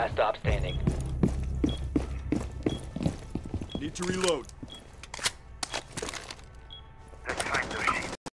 Last stop standing. Need to reload.